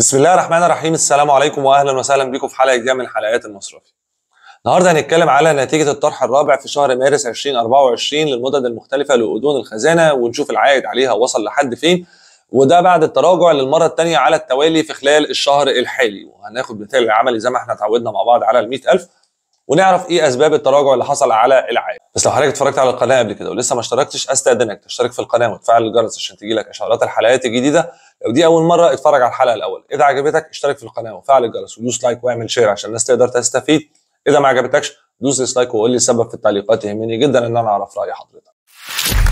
بسم الله الرحمن الرحيم. السلام عليكم واهلا وسهلا بكم في حلقة جديدة من حلقات المصرفي. النهارده هنتكلم على نتيجة الطرح الرابع في شهر مارس 2024 للمدد المختلفة لأذون الخزانة ونشوف العائد عليها وصل لحد فين. وده بعد التراجع للمرة الثانية على التوالي في خلال الشهر الحالي. وهناخد مثال عملي زي ما إحنا اتعودنا مع بعض على ال 100000 ونعرف إيه اسباب التراجع اللي حصل على العائد بس لو حضرتك اتفرجت على القناة قبل كده ولسه ما اشتركتش استأذنك. تشترك في القناة وتفعل الجرس عشان تجيلك إشعارات الحلقات الجديدة. لو دي أول مرة اتفرج على الحلقة الأول. إذا عجبتك اشترك في القناة وفعل الجرس ودوس like واعمل share عشان الناس تقدر تستفيد. إذا ما عجبتكش دوس dislike وقول لي السبب في التعليقات. يهمني جدا إن أنا أعرف رأي حضرتك.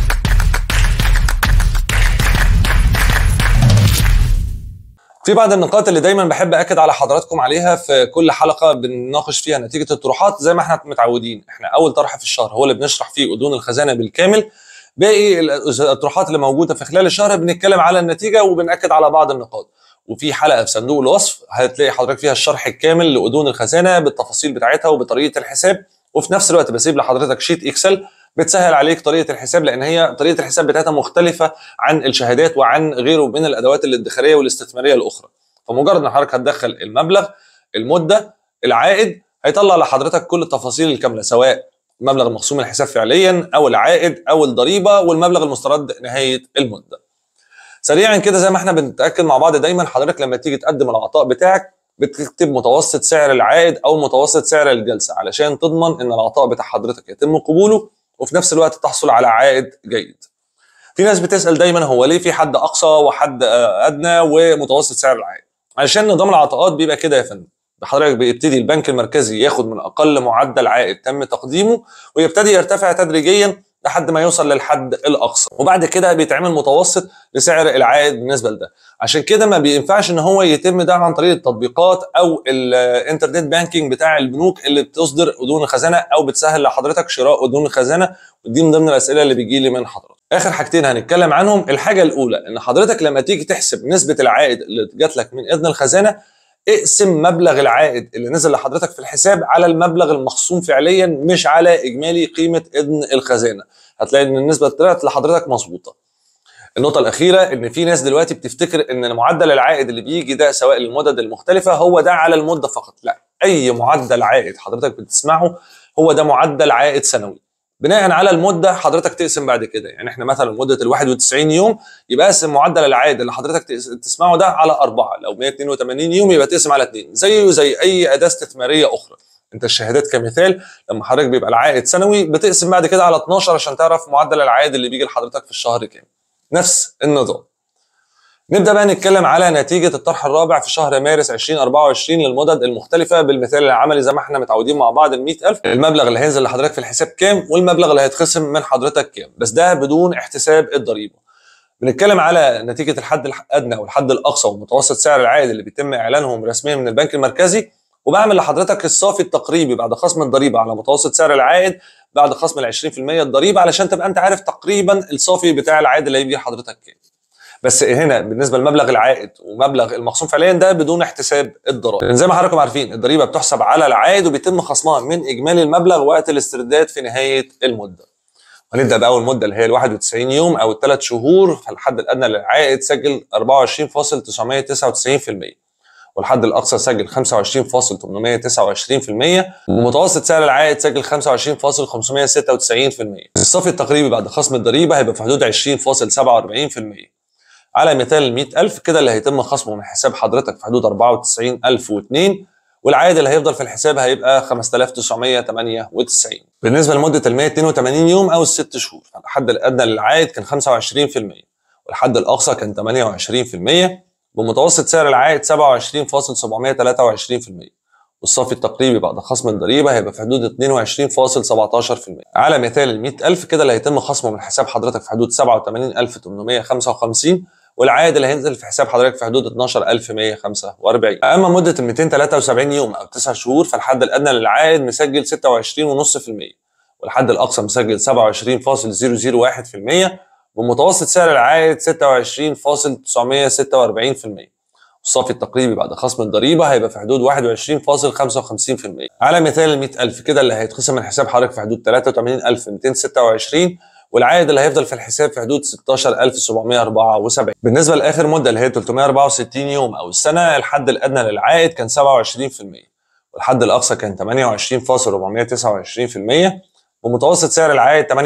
في بعض النقاط اللي دايما بحب أكد على حضراتكم عليها في كل حلقة بنناقش فيها نتيجة الطروحات زي ما إحنا متعودين. إحنا أول طرح في الشهر هو اللي بنشرح فيه اذون الخزانة بالكامل. باقي الطروحات اللي موجودة في خلال الشهر بنتكلم على النتيجة وبنأكد على بعض النقاط. وفي حلقة في صندوق الوصف هتلاقي حضرتك فيها الشرح الكامل لاذون الخزانة بالتفاصيل بتاعتها وبطريقة الحساب. وفي نفس الوقت بسيب لحضرتك شيت إكسل بتسهل عليك طريقة الحساب لأن هي طريقة الحساب بتاعتها مختلفة عن الشهادات وعن غيره من الأدوات الادخارية والاستثمارية الأخرى فمجرد إن حضرتك هتدخل المبلغ المدة العائد هيطلع لحضرتك كل التفاصيل الكاملة سواء المبلغ المخصوم من الحساب فعليا أو العائد أو الضريبة والمبلغ المسترد نهاية المدة. سريعا كده زي ما إحنا بنتأكد مع بعض دايما حضرتك لما تيجي تقدم العطاء بتاعك بتكتب متوسط سعر العائد أو متوسط سعر الجلسة علشان تضمن إن العطاء بتاع حضرتك يتم قبوله وفي نفس الوقت تحصل على عائد جيد. في ناس بتسأل دايما هو ليه في حد أقصى وحد أدنى ومتوسط سعر العائد؟ علشان نظام العطاءات بيبقى كده يا فندم حضرتك بيبتدي البنك المركزي ياخد من أقل معدل عائد تم تقديمه ويبتدي يرتفع تدريجيا لحد ما يوصل للحد الأقصى. وبعد كده بيتعمل متوسط لسعر العائد بالنسبة لده. عشان كده ما بينفعش إن هو يتم ده عن طريق التطبيقات أو ال internet banking بتاع البنوك اللي بتصدر أذون الخزانه أو بتسهل لحضرتك شراء أذون الخزانه ودي من ضمن الأسئلة اللي بيجي لي من حضرتك. آخر حاجتين هنتكلم عنهم. الحاجة الأولى إن حضرتك لما تيجي تحسب نسبة العائد اللي جات لك من إذن الخزانة اقسم مبلغ العائد اللي نزل لحضرتك في الحساب على المبلغ المخصوم فعليا مش على إجمالي قيمة إذن الخزانة. هتلاقي إن النسبة طلعت لحضرتك مظبوطة. النقطة الأخيرة إن في ناس دلوقتي بتفتكر إن معدل العائد اللي بيجي ده سواء للمدد المختلفة هو ده على المدة فقط، لا، أي معدل عائد حضرتك بتسمعه هو ده معدل عائد سنوي. بناء على المدة حضرتك تقسم بعد كده. يعني إحنا مثلا مدة ال 91 يوم يبقى اقسم معدل العائد اللي حضرتك تسمعه ده على أربعة. لو 182 يوم يبقى تقسم على اثنين زيه زي أي أداة استثمارية أخرى. أنت الشهادات كمثال لما حضرتك بيبقى العائد سنوي بتقسم بعد كده على 12 عشان تعرف معدل العائد اللي بيجي لحضرتك في الشهر كام. نفس النظام. نبدأ بقى نتكلم على نتيجة الطرح الرابع في شهر مارس 2024 للمدد المختلفة بالمثال العملي زي ما إحنا متعودين مع بعض ال 100000 المبلغ اللي هينزل لحضرتك في الحساب كام والمبلغ اللي هيتخصم من حضرتك كام. بس ده بدون احتساب الضريبة. بنتكلم على نتيجة الحد الأدنى والحد الأقصى ومتوسط سعر العائد اللي بيتم إعلانهم رسميا من البنك المركزي. وبعمل لحضرتك الصافي التقريبي بعد خصم الضريبة على متوسط سعر العائد بعد خصم ال 20% الضريبة علشان تبقى أنت عارف تقريبا الصافي بتاع العائد اللي هيجي لحضرتك كام. بس هنا بالنسبة لمبلغ العائد ومبلغ المخصوم فعليا ده بدون احتساب الضرائب. زي ما حضراتكم عارفين الضريبة بتحسب على العائد وبيتم خصمها من إجمالي المبلغ وقت الاسترداد في نهاية المدة. هنبدأ بأول مدة اللي هي ال 91 يوم أو الثلاث شهور فالحد الأدنى للعائد سجل 24.999% والحد الأقصى سجل 25.829% ومتوسط سعر العائد سجل 25.596% الصافي التقريبي بعد خصم الضريبة هيبقى في حدود 20.47% على مثال ال 100000 كده اللي هيتم خصمه من حساب حضرتك في حدود 94002 والعائد اللي هيفضل في الحساب هيبقى 5998 بالنسبة لمدة ال 182 يوم أو الست شهور. الحد الأدنى للعائد كان 25% والحد الأقصى كان 28% بمتوسط سعر العائد 27.723% والصافي التقريبي بعد خصم الضريبة هيبقى في حدود 22.17% على مثال ال 100000 كده اللي هيتم خصمه من حساب حضرتك في حدود 87855 والعائد اللي هينزل في حساب حضرتك في حدود 12145 أما مدة ال 273 يوم أو 9 شهور فالحد الأدنى للعائد مسجل 26.5% والحد الأقصى مسجل 27.001% ومتوسط سعر العائد 26.946% الصافي التقريبي بعد خصم الضريبة هيبقى في حدود 21.55% على مثال ال 100000 كده اللي هيتخصم من حساب حضرتك في حدود 83226 والعائد اللي هيفضل في الحساب في حدود 16774 بالنسبة لآخر مدة اللي هي 364 يوم أو السنة الحد الأدنى للعائد كان 27% والحد الأقصى كان 28.429% ومتوسط سعر العائد 28.253%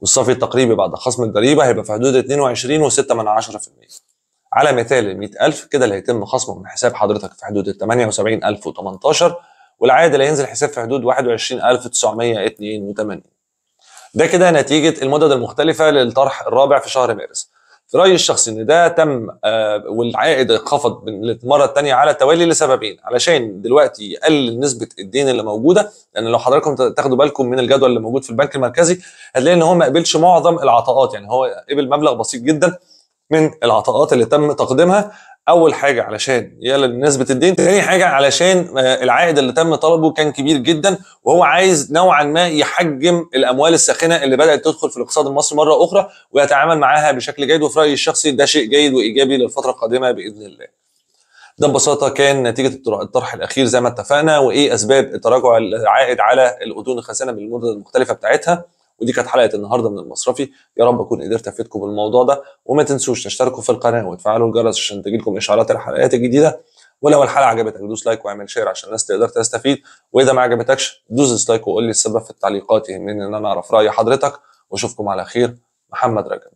والصافي التقريبي بعد خصم الضريبة هيبقى في حدود 22.6% على مثال ال 100000 كده اللي هيتم خصمه من حساب حضرتك في حدود ال 78018 والعائد اللي هينزل حساب في حدود 21982 ده كده نتيجة المدد المختلفة للطرح الرابع في شهر مارس. في رأيي الشخصي إن ده تم آه والعائد انخفض للمرة الثانية على التوالي لسببين. علشان دلوقتي يقلل نسبة الدين اللي موجودة لأن لو حضراتكم تاخدوا بالكم من الجدول اللي موجود في البنك المركزي هتلاقي إن هو ما قبلش معظم العطاءات. يعني هو قبل مبلغ بسيط جدا من العطاءات اللي تم تقديمها. أول حاجة علشان يقلل نسبه الدين تاني حاجة علشان العائد اللي تم طلبه كان كبير جدا وهو عايز نوعا ما يحجم الأموال الساخنة اللي بدأت تدخل في الاقتصاد المصري مرة أخرى ويتعامل معاها بشكل جيد. وفي رأيي الشخصي ده شيء جيد وإيجابي للفترة القادمة بإذن الله. ده ببساطة كان نتيجة الطرح الأخير زي ما اتفقنا وإيه أسباب تراجع العائد على الأذون الخزانة بالمدد المختلفة بتاعتها. ودي كانت حلقة النهارده من المصرفي. يا رب أكون قدرت أفيدكم بالموضوع ده وما تنسوش تشتركوا في القناة وتفعلوا الجرس عشان تجيلكم إشعارات الحلقات الجديدة. ولو الحلقة عجبتك دوس like واعمل share عشان الناس تقدر تستفيد. وإذا ما عجبتكش دوس dislike وقول لي السبب في التعليقات يهمني إن أنا أعرف رأي حضرتك. وأشوفكم على خير. محمد رجب.